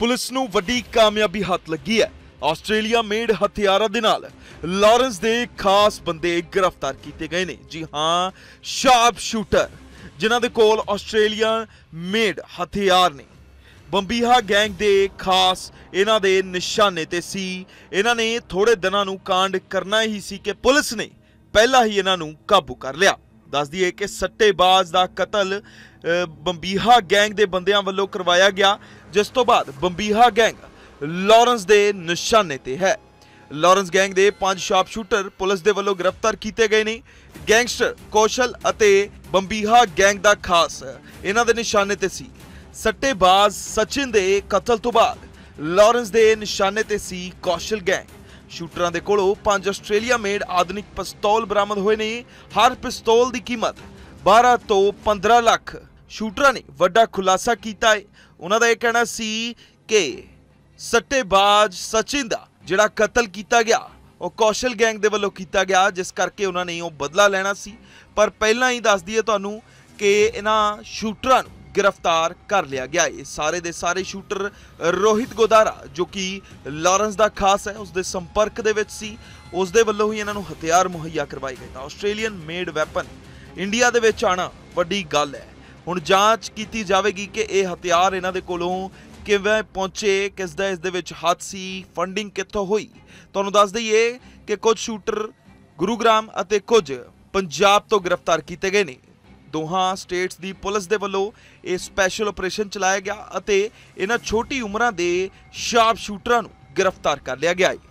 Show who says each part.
Speaker 1: Police ਨੂੰ ਵੱਡੀ ਕਾਮਯਾਬੀ ਹੱਥ ਲੱਗੀ ਹੈ। ਆਸਟ੍ਰੇਲੀਆ ਮੇਡ ਹਥਿਆਰਾਂ ਦੇ ਨਾਲ ਲਾਰੈਂਸ ਦੇ ਖਾਸ ਬੰਦੇ ਗ੍ਰਿਫਤਾਰ ਕੀਤੇ ਗਏ ਨੇ। ਜੀ ਹਾਂ, ਸ਼ਾਰਪ ਸ਼ੂਟਰ, ਜਿਨ੍ਹਾਂ ਦੇ ਕੋਲ ਆਸਟ੍ਰੇਲੀਆ ਮੇਡ ਹਥਿਆਰ ਨੇ। ਬੰਬੀਹਾ ਗੈਂਗ ਦੇ ਖਾਸ ਇਹਨਾਂ ਦੇ ਨਿਸ਼ਾਨੇ ਤੇ ਸੀ। ਇਹਨਾਂ ਨੇ ਥੋੜੇ ਦਿਨਾਂ ਨੂੰ ਕਾਂਡ ਕਰਨਾ ਹੀ ਸੀ ਕਿ ਪੁਲਿਸ ਨੇ ਪਹਿਲਾਂ ਹੀ ਇਹਨਾਂ ਨੂੰ ਕਾਬੂ ਕਰ ਲਿਆ। ਦੱਸ ਦਈਏ ਕਿ ਸੱਟੇਬਾਜ਼ ਦਾ ਕਤਲ ਬੰਬੀਹਾ ਗੈਂਗ ਦੇ ਬੰਦਿਆਂ ਵੱਲੋਂ ਕਰਵਾਇਆ ਗਿਆ, ਜਿਸ ਤੋਂ ਬਾਅਦ ਬੰਬੀਹਾ ਗੈਂਗ ਲਾਰੈਂਸ ਦੇ ਨਿਸ਼ਾਨੇ ਤੇ ਹੈ। ਲਾਰੈਂਸ ਗੈਂਗ ਦੇ ਪੰਜ ਸ਼ਾਰਪ ਸ਼ੂਟਰ ਪੁਲਿਸ ਦੇ ਵੱਲੋਂ ਗ੍ਰਿਫਤਾਰ ਕੀਤੇ ਗਏ ਨੇ। ਗੈਂਗਸਟਰ ਕੌਸ਼ਲ ਅਤੇ ਬੰਬੀਹਾ ਗੈਂਗ ਦਾ ਖਾਸ ਇਹਨਾਂ ਦੇ ਨਿਸ਼ਾਨੇ ਤੇ ਸੀ। ਸੱਟੇਬਾਜ਼ ਸਚਿਨ ਦੇ ਕਤਲ ਤੋਂ ਬਾਅਦ ਲਾਰੈਂਸ ਦੇ ਨਿਸ਼ਾਨੇ ਤੇ ਸੀ ਕੌਸ਼ਲ ਗੈਂਗ। ਸ਼ੂਟਰਾਂ ਦੇ ਕੋਲੋਂ ਪੰਜ ਆਸਟ੍ਰੇਲੀਆ ਮੇਡ ਆਧੁਨਿਕ ਪਿਸਤੌਲ ਬਰਾਮਦ ਹੋਏ ਨੇ। ਹਰ ਪਿਸਤੌਲ ਦੀ ਕੀਮਤ 12 ਤੋਂ 15 ਲੱਖ। ਸ਼ੂਟਰਾਂ ਨੇ ਵੱਡਾ ਖੁਲਾਸਾ ਕੀਤਾ ਹੈ। ਉਹਨਾਂ ਦਾ ਇਹ ਕਹਿਣਾ ਸੀ ਕਿ ਸੱਟੇਬਾਜ਼ ਸਚਿਨ ਦਾ ਜਿਹੜਾ ਕਤਲ ਕੀਤਾ ਗਿਆ, ਉਹ ਕੌਸ਼ਲ ਗੈਂਗ ਦੇ ਵੱਲੋਂ ਕੀਤਾ ਗਿਆ, ਜਿਸ ਕਰਕੇ ਉਹਨਾਂ ਨੇ ਉਹ ਬਦਲਾ ਲੈਣਾ ਸੀ। ਪਰ ਪਹਿਲਾਂ ਹੀ ਦੱਸ ਦਈਏ ਤੁਹਾਨੂੰ ਕਿ ਇਹਨਾਂ ਸ਼ੂਟਰਾਂ ਨੂੰ ਗ੍ਰਿਫਤਾਰ ਕਰ ਲਿਆ ਗਿਆ। ਇਹ ਸਾਰੇ ਦੇ ਸਾਰੇ ਸ਼ੂਟਰ ਰੋਹਿਤ ਗੋਦਾਰਾ, ਜੋ ਕਿ ਲਾਰੈਂਸ ਦਾ ਖਾਸ ਹੈ ਉਸ ਦੇ ਸੰਪਰਕ ਦੇ ਵਿੱਚ ਸੀ। ਉਸ ਦੇ ਵੱਲੋਂ ਹੀ ਇਹਨਾਂ ਨੂੰ ਹਥਿਆਰ ਮੁਹੱਈਆ ਕਰਵਾਏ ਗਏ ਤਾਂ ਆਸਟ੍ਰੇਲੀਅਨ ਮੇਡ ਵੈਪਨ ਇੰਡੀਆ ਦੇ ਵਿੱਚ ਆਣਾ ਵੱਡੀ ਗੱਲ ਹੈ। ਹੁਣ ਜਾਂਚ ਕੀਤੀ ਜਾਵੇਗੀ ਕਿ ਇਹ ਹਥਿਆਰ ਇਹਨਾਂ ਦੇ ਕੋਲੋਂ ਕਿਵੇਂ ਪਹੁੰਚੇ, ਕਿਸ ਦਾ ਇਸ ਦੇ ਵਿੱਚ ਹੱਥ ਸੀ ਫੰਡਿੰਗ ਕਿੱਥੋਂ ਹੋਈ? ਤੁਹਾਨੂੰ ਦੱਸ ਦਈਏ ਕਿ ਕੁਝ ਸ਼ੂਟਰ ਗੁਰੂਗ੍ਰਾਮ ਅਤੇ ਕੁਝ ਪੰਜਾਬ ਤੋਂ ਗ੍ਰਿਫਤਾਰ ਕੀਤੇ ਗਏ ਨੇ। ਦੋਹਾਂ ਸਟੇਟਸ ਦੀ ਪੁਲਿਸ ਦੇ ਵੱਲੋਂ ਇਹ ਸਪੈਸ਼ਲ ਆਪਰੇਸ਼ਨ ਚਲਾਇਆ ਗਿਆ ਅਤੇ ਇਹਨਾਂ ਛੋਟੀ ਉਮਰਾਂ ਦੇ ਸ਼ਾਰਪ ਸ਼ੂਟਰਾਂ ਨੂੰ ਗ੍ਰਿਫਤਾਰ ਕਰ ਲਿਆ ਗਿਆ ਹੈ।